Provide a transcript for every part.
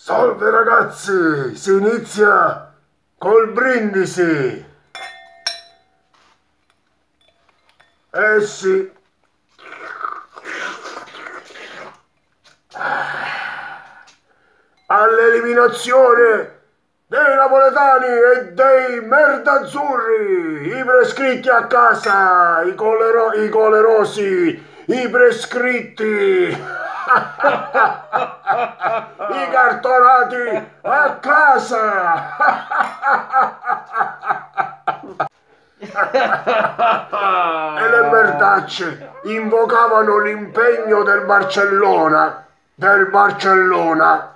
Salve ragazzi, si inizia col brindisi. Eh sì. All'eliminazione dei napoletani e dei merdazzurri, i prescritti a casa, i, colero i colerosi, i prescritti. I cartonati a casa! e le merdacce invocavano l'impegno del Barcellona, del Barcellona,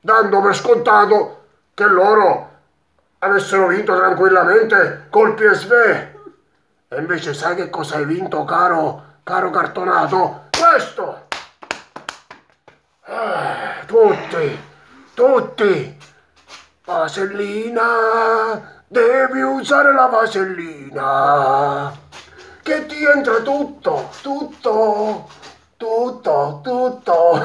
dando per scontato che loro avessero vinto tranquillamente col PSV. E invece sai che cosa hai vinto, caro, caro cartonato? Questo! Eh, tutti, tutti. Vasellina, devi usare la vasellina. Che ti entra tutto, tutto, tutto, tutto.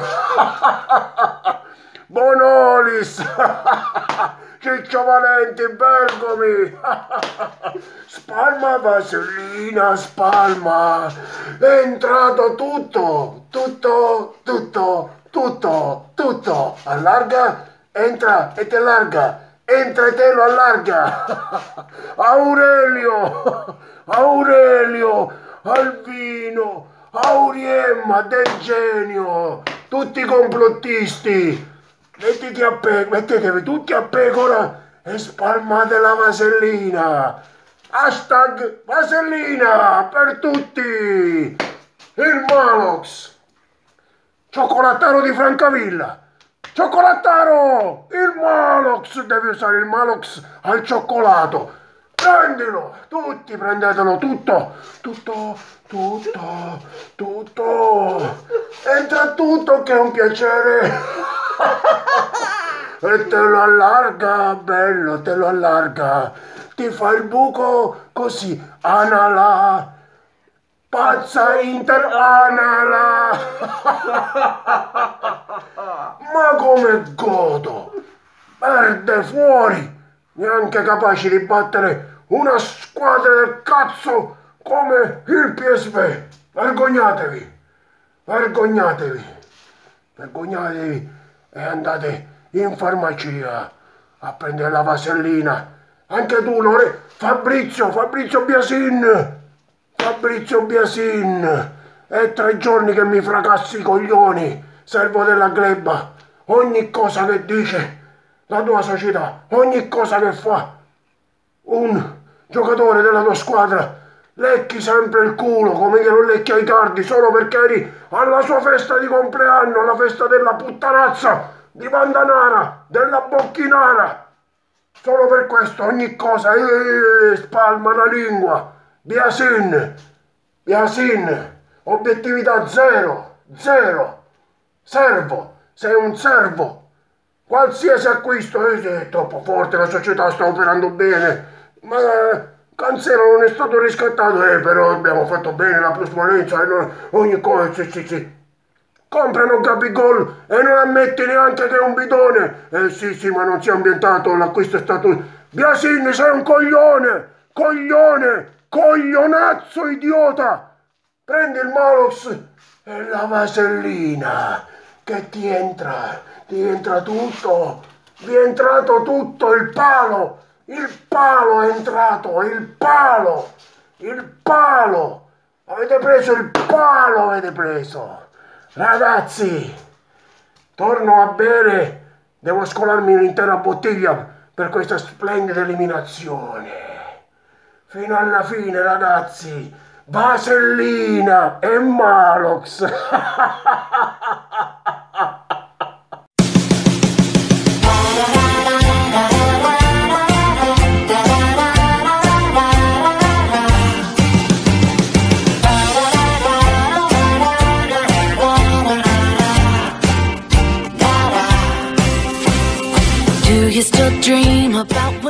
Bonolis, Ciccio Valenti, Bergomi, spalma vasellina, spalma, è entrato tutto, tutto, tutto, tutto, tutto, allarga, entra e te allarga, entra e te lo allarga. Aurelio, Aurelio, Albino, Auriemma, del genio, tutti complottisti. Mettiti a pecora, mettetevi tutti a pecora e spalmate la vasellina. Hashtag vasellina per tutti. Il Malox. Cioccolattaro di Francavilla! Cioccolattaro! Il Malox! Devi usare il Malox al cioccolato! Prendilo! Tutti prendetelo! Tutto! Tutto! Tutto! Tutto! Entra tutto che è un piacere! e te lo allarga, bello, te lo allarga! Ti fa il buco così, anala! Pazza interanala! Ma come godo! Perde fuori! Neanche capaci di battere una squadra del cazzo come il PSV! Vergognatevi! Vergognatevi! Vergognatevi e andate in farmacia a prendere la vasellina! Anche tu, Lore! Fabrizio! Fabrizio Biasin! Fabrizio Biasin, è tre giorni che mi fracassi i coglioni, servo della gleba. Ogni cosa che dice la tua società, ogni cosa che fa un giocatore della tua squadra, lecchi sempre il culo come che non lecchi ai tardi solo perché eri alla sua festa di compleanno, alla festa della puttanazza di Vandanara, della Bocchinara. Solo per questo ogni cosa, eh, spalma la lingua. Biasin, Biasin, obiettività zero, zero, servo, sei un servo, qualsiasi acquisto eh, è troppo forte, la società sta operando bene, ma Cancelo non è stato riscattato, eh, però abbiamo fatto bene la plusvalenza, eh, ogni cosa, sì, sì, sì. Comprano Gabigol e non ammetti neanche che è un bidone. Eh sì, sì, ma non si è ambientato, l'acquisto è stato... Biasin, sei un coglione! Coglione! Coglionazzo idiota! Prendi il Malox e la vasellina che ti entra, ti entra tutto, vi è entrato tutto, il palo, il palo è entrato, il palo, il palo, avete preso il palo, avete preso. Ragazzi, torno a bere, devo scolarmi un'intera bottiglia per questa splendida eliminazione. Fino alla fine ragazzi. Vasellina e Malox dream about